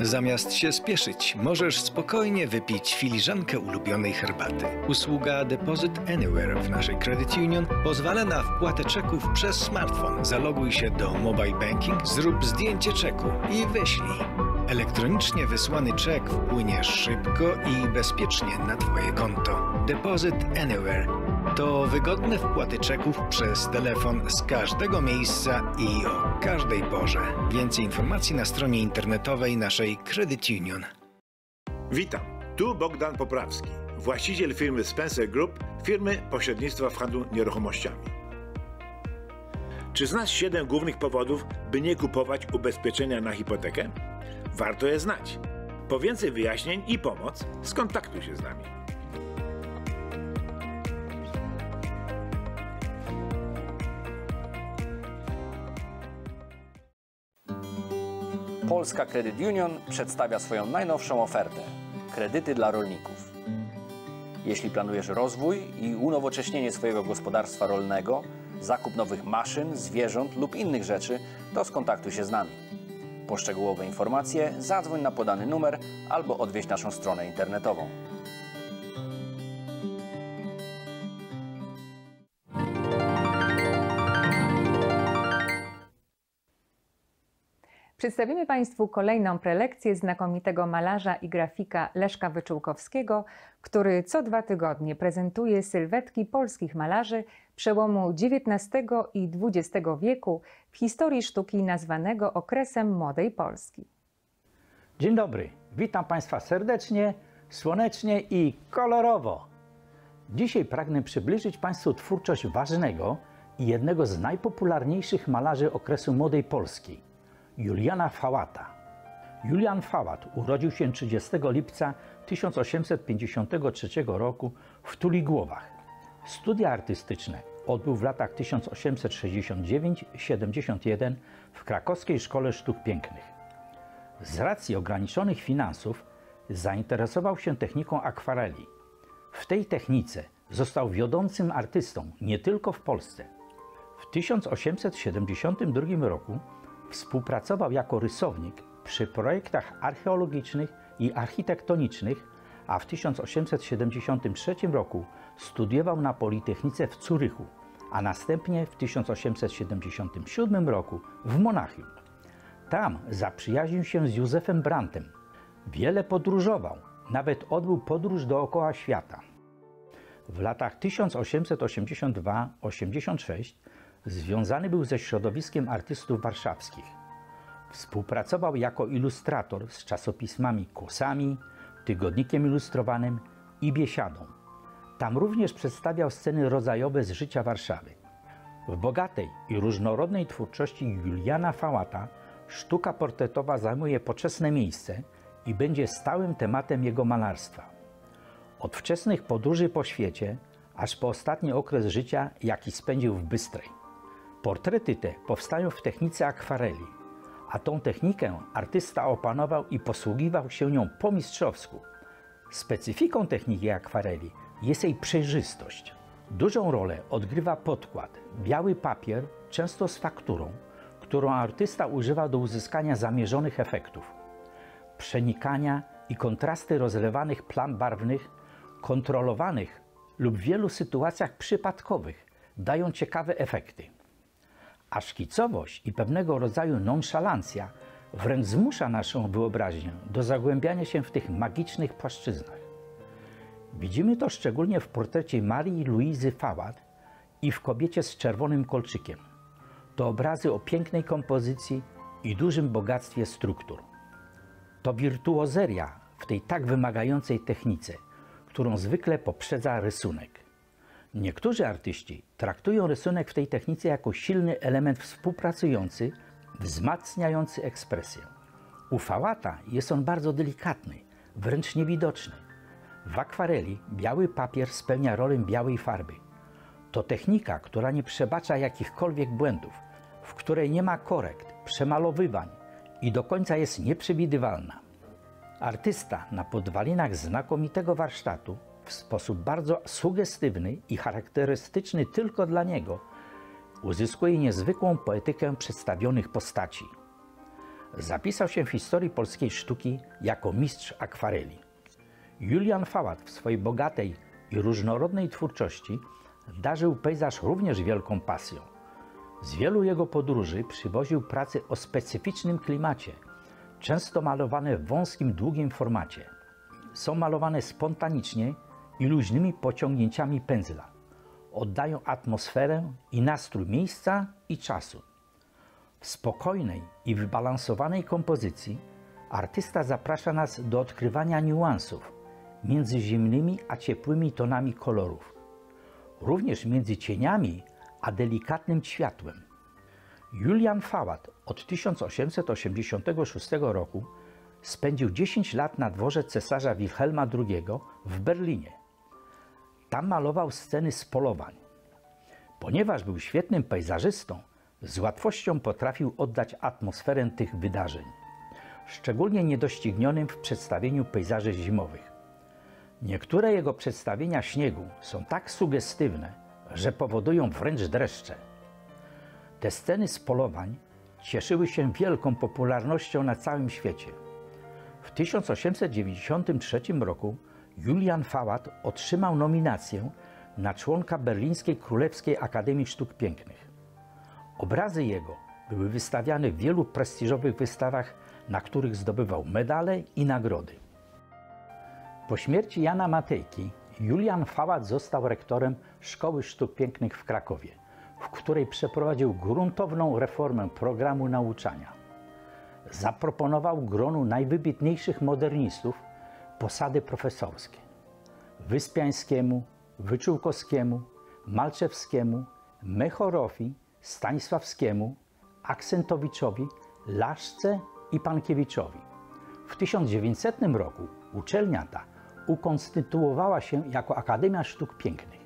Zamiast się spieszyć, możesz spokojnie wypić filiżankę ulubionej herbaty. Usługa Deposit Anywhere w naszej Credit Union pozwala na wpłatę czeków przez smartfon. Zaloguj się do Mobile Banking, zrób zdjęcie czeku i wyślij. Elektronicznie wysłany czek wpłynie szybko i bezpiecznie na Twoje konto. Deposit Anywhere to wygodne wpłaty czeków przez telefon z każdego miejsca i o każdej porze. Więcej informacji na stronie internetowej naszej Credit Union. Witam, tu Bogdan Poprawski, właściciel firmy Spencer Group, firmy pośrednictwa w handlu nieruchomościami. Czy znasz 7 głównych powodów, by nie kupować ubezpieczenia na hipotekę? Warto je znać. Po więcej wyjaśnień i pomoc skontaktuj się z nami. Polska Credit Union przedstawia swoją najnowszą ofertę kredyty dla rolników. Jeśli planujesz rozwój i unowocześnienie swojego gospodarstwa rolnego, zakup nowych maszyn, zwierząt lub innych rzeczy, to skontaktuj się z nami. Po szczegółowe informacje zadzwoń na podany numer albo odwiedź naszą stronę internetową. Przedstawimy Państwu kolejną prelekcję znakomitego malarza i grafika Leszka Wyczółkowskiego, który co dwa tygodnie prezentuje sylwetki polskich malarzy przełomu XIX i XX wieku w historii sztuki nazwanego okresem młodej Polski. Dzień dobry, witam Państwa serdecznie, słonecznie i kolorowo. Dzisiaj pragnę przybliżyć Państwu twórczość ważnego i jednego z najpopularniejszych malarzy okresu młodej Polski – Juliana Fałata. Julian Fałat urodził się 30 lipca 1853 roku w Tuligłowach. Studia artystyczne odbył w latach 1869-71 w krakowskiej Szkole Sztuk Pięknych. Z racji ograniczonych finansów zainteresował się techniką akwareli. W tej technice został wiodącym artystą nie tylko w Polsce. W 1872 roku Współpracował jako rysownik przy projektach archeologicznych i architektonicznych, a w 1873 roku studiował na Politechnice w Curychu, a następnie w 1877 roku w Monachium. Tam zaprzyjaźnił się z Józefem Brantem. Wiele podróżował, nawet odbył podróż dookoła świata. W latach 1882-86 Związany był ze środowiskiem artystów warszawskich. Współpracował jako ilustrator z czasopismami Kłosami, Tygodnikiem Ilustrowanym i Biesiadą. Tam również przedstawiał sceny rodzajowe z życia Warszawy. W bogatej i różnorodnej twórczości Juliana Fałata sztuka portretowa zajmuje poczesne miejsce i będzie stałym tematem jego malarstwa. Od wczesnych podróży po świecie, aż po ostatni okres życia, jaki spędził w Bystrej. Portrety te powstają w technice akwareli, a tą technikę artysta opanował i posługiwał się nią po mistrzowsku. Specyfiką techniki akwareli jest jej przejrzystość. Dużą rolę odgrywa podkład, biały papier, często z fakturą, którą artysta używa do uzyskania zamierzonych efektów. Przenikania i kontrasty rozlewanych plam barwnych, kontrolowanych lub w wielu sytuacjach przypadkowych dają ciekawe efekty a szkicowość i pewnego rodzaju nonszalancja wręcz zmusza naszą wyobraźnię do zagłębiania się w tych magicznych płaszczyznach. Widzimy to szczególnie w portrecie Marii Luizy Fałat i w kobiecie z czerwonym kolczykiem. To obrazy o pięknej kompozycji i dużym bogactwie struktur. To wirtuozeria w tej tak wymagającej technice, którą zwykle poprzedza rysunek. Niektórzy artyści traktują rysunek w tej technice jako silny element współpracujący, wzmacniający ekspresję. U Fałata jest on bardzo delikatny, wręcz niewidoczny. W akwareli biały papier spełnia rolę białej farby. To technika, która nie przebacza jakichkolwiek błędów, w której nie ma korekt, przemalowywań i do końca jest nieprzewidywalna. Artysta na podwalinach znakomitego warsztatu w sposób bardzo sugestywny i charakterystyczny tylko dla niego, uzyskuje niezwykłą poetykę przedstawionych postaci. zapisał się w historii polskiej sztuki jako mistrz akwareli. Julian Fałat w swojej bogatej i różnorodnej twórczości darzył pejzaż również wielką pasją. Z wielu jego podróży przywoził prace o specyficznym klimacie, często malowane w wąskim, długim formacie. Są malowane spontanicznie i luźnymi pociągnięciami pędzla. Oddają atmosferę i nastrój miejsca i czasu. W spokojnej i wybalansowanej kompozycji artysta zaprasza nas do odkrywania niuansów między zimnymi a ciepłymi tonami kolorów, również między cieniami a delikatnym światłem. Julian Fałat od 1886 roku spędził 10 lat na dworze cesarza Wilhelma II w Berlinie. Tam malował sceny z polowań. Ponieważ był świetnym pejzażystą, z łatwością potrafił oddać atmosferę tych wydarzeń, szczególnie niedoścignionym w przedstawieniu pejzaży zimowych. Niektóre jego przedstawienia śniegu są tak sugestywne, że powodują wręcz dreszcze. Te sceny z polowań cieszyły się wielką popularnością na całym świecie. W 1893 roku Julian Fałat otrzymał nominację na członka Berlińskiej Królewskiej Akademii Sztuk Pięknych. Obrazy jego były wystawiane w wielu prestiżowych wystawach, na których zdobywał medale i nagrody. Po śmierci Jana Matejki Julian Fałat został rektorem Szkoły Sztuk Pięknych w Krakowie, w której przeprowadził gruntowną reformę programu nauczania. Zaproponował gronu najwybitniejszych modernistów posady profesorskie. Wyspiańskiemu, Wyczółkowskiemu, Malczewskiemu, Mechorowi, Stanisławskiemu, Aksentowiczowi, Laszce i Pankiewiczowi. W 1900 roku uczelnia ta ukonstytuowała się jako Akademia Sztuk Pięknych.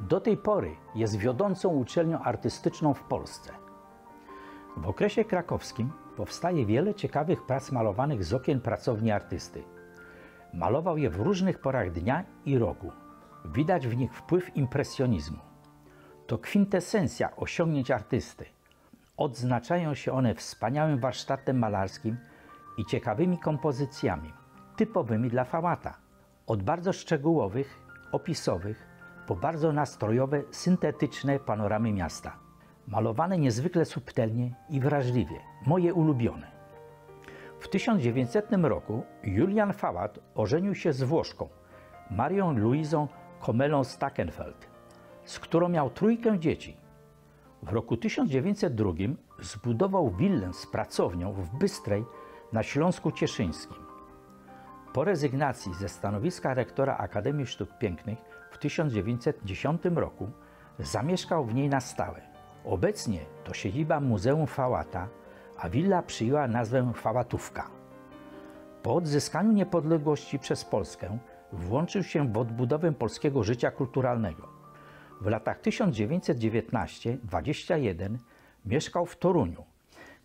Do tej pory jest wiodącą uczelnią artystyczną w Polsce. W okresie krakowskim powstaje wiele ciekawych prac malowanych z okien pracowni artysty. Malował je w różnych porach dnia i roku. Widać w nich wpływ impresjonizmu. To kwintesencja osiągnięć artysty. Odznaczają się one wspaniałym warsztatem malarskim i ciekawymi kompozycjami, typowymi dla Fałata. Od bardzo szczegółowych, opisowych, po bardzo nastrojowe, syntetyczne panoramy miasta. Malowane niezwykle subtelnie i wrażliwie, moje ulubione. W 1900 roku Julian Fałat ożenił się z Włoszką, Marią Luizą Komelą Stackenfeld, z którą miał trójkę dzieci. W roku 1902 zbudował willę z pracownią w Bystrej na Śląsku Cieszyńskim. Po rezygnacji ze stanowiska rektora Akademii Sztuk Pięknych w 1910 roku zamieszkał w niej na stałe. Obecnie to siedziba Muzeum Fałata, a willa przyjęła nazwę Fałatówka. Po odzyskaniu niepodległości przez Polskę włączył się w odbudowę polskiego życia kulturalnego. W latach 1919-21 mieszkał w Toruniu,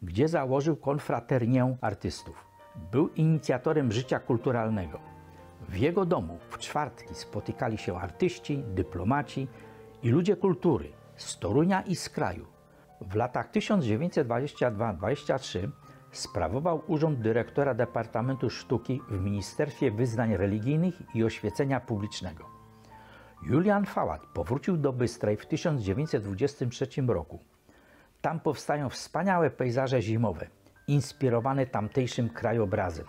gdzie założył konfraternię artystów. Był inicjatorem życia kulturalnego. W jego domu w czwartki spotykali się artyści, dyplomaci i ludzie kultury z Torunia i z kraju. W latach 1922-23 sprawował urząd dyrektora Departamentu Sztuki w Ministerstwie Wyznań Religijnych i Oświecenia Publicznego. Julian Fałat powrócił do Bystrej w 1923 roku. Tam powstają wspaniałe pejzaże zimowe, inspirowane tamtejszym krajobrazem.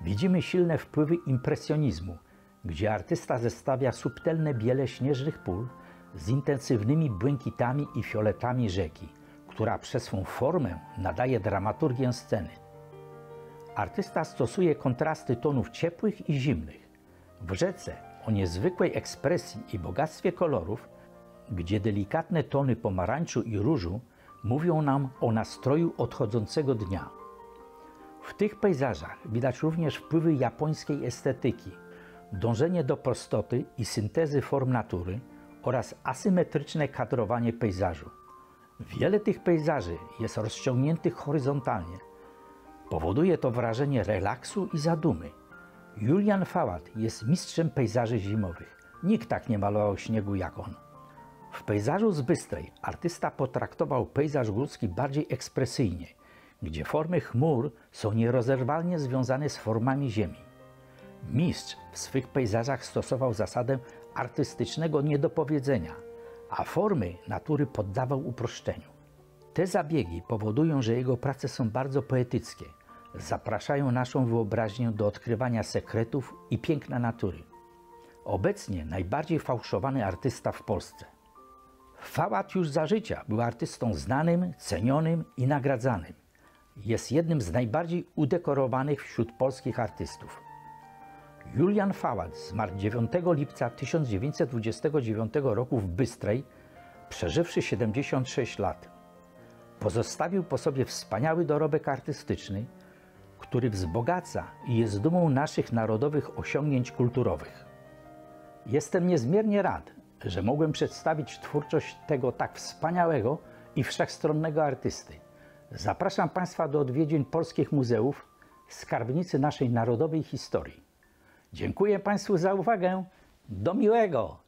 Widzimy silne wpływy impresjonizmu, gdzie artysta zestawia subtelne biele śnieżnych pól z intensywnymi błękitami i fioletami rzeki, która przez swą formę nadaje dramaturgię sceny. Artysta stosuje kontrasty tonów ciepłych i zimnych. W rzece o niezwykłej ekspresji i bogactwie kolorów, gdzie delikatne tony pomarańczu i różu mówią nam o nastroju odchodzącego dnia. W tych pejzażach widać również wpływy japońskiej estetyki, dążenie do prostoty i syntezy form natury oraz asymetryczne kadrowanie pejzażu. Wiele tych pejzaży jest rozciągniętych horyzontalnie. Powoduje to wrażenie relaksu i zadumy. Julian Fałat jest mistrzem pejzaży zimowych. Nikt tak nie malował śniegu jak on. W pejzażu z Bystrej artysta potraktował pejzaż górski bardziej ekspresyjnie, gdzie formy chmur są nierozerwalnie związane z formami Ziemi. Mistrz w swych pejzażach stosował zasadę artystycznego niedopowiedzenia, a formy natury poddawał uproszczeniu. Te zabiegi powodują, że jego prace są bardzo poetyckie. Zapraszają naszą wyobraźnię do odkrywania sekretów i piękna natury. Obecnie najbardziej fałszowany artysta w Polsce. Fałat już za życia był artystą znanym, cenionym i nagradzanym. Jest jednym z najbardziej udekorowanych wśród polskich artystów. Julian Fałat zmarł 9 lipca 1929 roku w Bystrej, przeżywszy 76 lat. Pozostawił po sobie wspaniały dorobek artystyczny, który wzbogaca i jest dumą naszych narodowych osiągnięć kulturowych. Jestem niezmiernie rad, że mogłem przedstawić twórczość tego tak wspaniałego i wszechstronnego artysty. Zapraszam Państwa do odwiedzin polskich muzeów, skarbnicy naszej narodowej historii. Dziękuję Państwu za uwagę. Do miłego!